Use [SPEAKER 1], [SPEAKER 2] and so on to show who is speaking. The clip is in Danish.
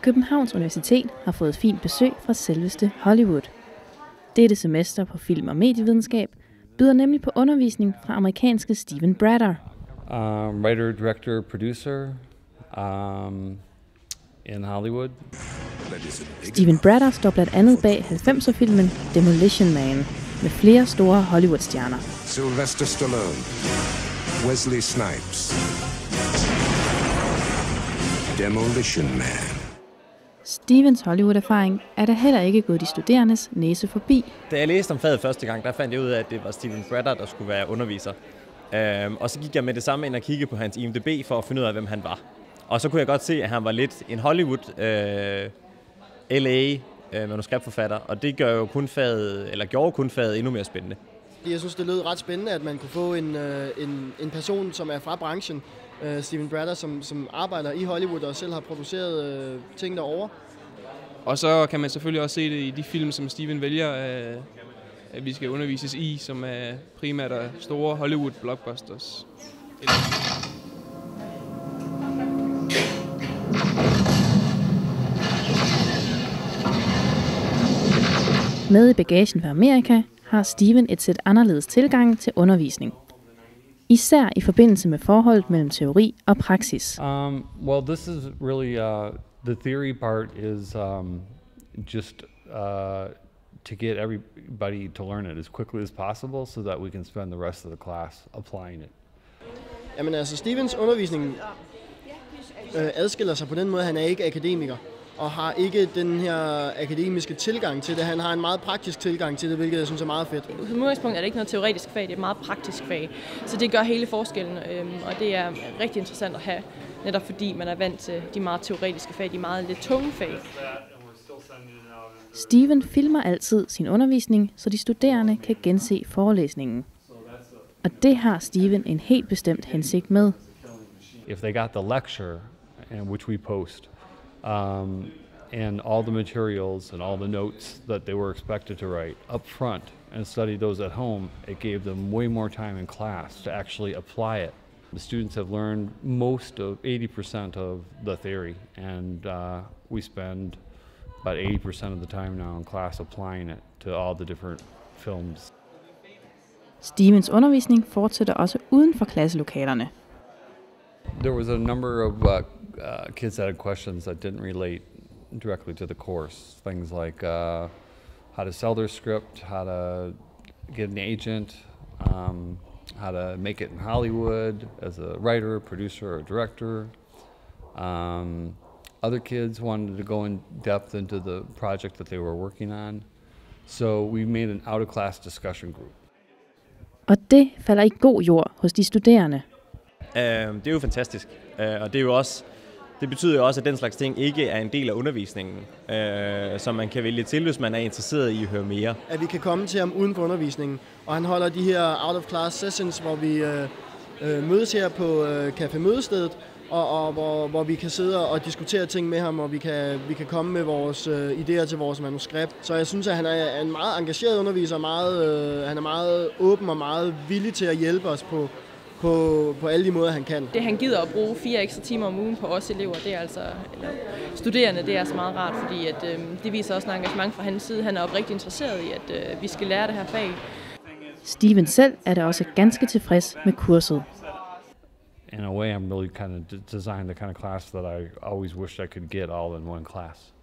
[SPEAKER 1] Københavns Universitet har fået fint besøg fra selveste Hollywood. Dette semester på film- og medievidenskab byder nemlig på undervisning fra amerikanske Steven Bradder.
[SPEAKER 2] Um, writer, director, producer um, in Hollywood.
[SPEAKER 1] Steven Bradder står blandt andet bag 90'er-filmen Demolition Man med flere store Hollywood-stjerner.
[SPEAKER 3] Sylvester Stallone, Wesley Snipes, Demolition Man.
[SPEAKER 1] Stevens Hollywood-erfaring er da heller ikke gået de studerendes næse forbi.
[SPEAKER 4] Da jeg læste om faget første gang, der fandt jeg ud af, at det var Steven Bradder, der skulle være underviser. Øhm, og så gik jeg med det samme ind og kiggede på hans IMDb for at finde ud af, hvem han var. Og så kunne jeg godt se, at han var lidt en Hollywood, øh, LA øh, manuskriptforfatter, og det gør jo kun faget, eller gjorde kun faget endnu mere spændende.
[SPEAKER 5] Jeg synes, det lød ret spændende, at man kunne få en, øh, en, en person, som er fra branchen, øh, Steven Bradder, som, som arbejder i Hollywood og selv har produceret øh, ting derovre.
[SPEAKER 6] Og så kan man selvfølgelig også se det i de film, som Steven vælger, øh, at vi skal undervises i, som er primært af store Hollywood blockbusters.
[SPEAKER 1] Med i bagagen fra Amerika har Steven et sæt anderledes tilgang til undervisning. Især i forbindelse med forholdet mellem teori og praksis.
[SPEAKER 2] Um, well, this is really uh, the theory part is um, just uh, to get everybody to learn it as quickly as possible, so that we can spend the rest of the class applying it.
[SPEAKER 5] Jamen altså, Stevens undervisning øh, adskiller sig på den måde, at han er ikke akademiker og har ikke den her akademiske tilgang til det. Han har en meget praktisk tilgang til det, hvilket jeg synes er meget fedt.
[SPEAKER 7] Som udgangspunkt er det ikke noget teoretisk fag, det er et meget praktisk fag. Så det gør hele forskellen, øhm, og det er rigtig interessant at have, netop fordi man er vant til de meget teoretiske fag, de meget lidt tunge fag.
[SPEAKER 1] Steven filmer altid sin undervisning, så de studerende kan gense forelæsningen. Og det har Steven en helt bestemt hensigt med.
[SPEAKER 2] If they got the lecture, and which we post, um, and all the materials and all the notes that they were expected to write up front and study those at home, it gave them way more time in class to actually apply it. The students have learned most of 80% of the theory, and uh, we spend about 80% of the time now in class applying it to all the different films.
[SPEAKER 1] Stevens undervisning fortsætter også uden for klasselokalerne.
[SPEAKER 2] There was a number of uh, uh, kids that had questions that didn't relate directly to the course. Things like uh, how to sell their script, how to get an agent, um, how to make it in Hollywood as a writer, producer, or director. Um, other kids wanted to go in depth into the project that they were working on. So we made an out of class discussion group.
[SPEAKER 1] Og det falder i god jord hos de studerende.
[SPEAKER 4] Øh, det er jo fantastisk, øh, og det er jo også det betyder jo også, at den slags ting ikke er en del af undervisningen, øh, som man kan vælge til, hvis man er interesseret i at høre mere.
[SPEAKER 5] At vi kan komme til ham uden for undervisningen, og han holder de her out-of-class sessions, hvor vi øh, øh, mødes her på øh, Café Mødestedet, og, og hvor, hvor vi kan sidde og diskutere ting med ham, og vi kan, vi kan komme med vores øh, idéer til vores manuskript. Så jeg synes, at han er en meget engageret underviser, meget, øh, han er meget åben og meget villig til at hjælpe os på, på, på alle de måder, han kan.
[SPEAKER 7] Det, han gider at bruge fire ekstra timer om ugen på os elever, det er altså, eller studerende, det er altså meget rart, fordi at, øh, det viser også en engagement fra hans side. Han er oprigtigt interesseret i, at øh, vi skal lære det her fag.
[SPEAKER 1] Steven selv er da også ganske tilfreds med kurset.
[SPEAKER 2] In a way, I'm really kind of designed the kind of class that I always wished I could get all in one class.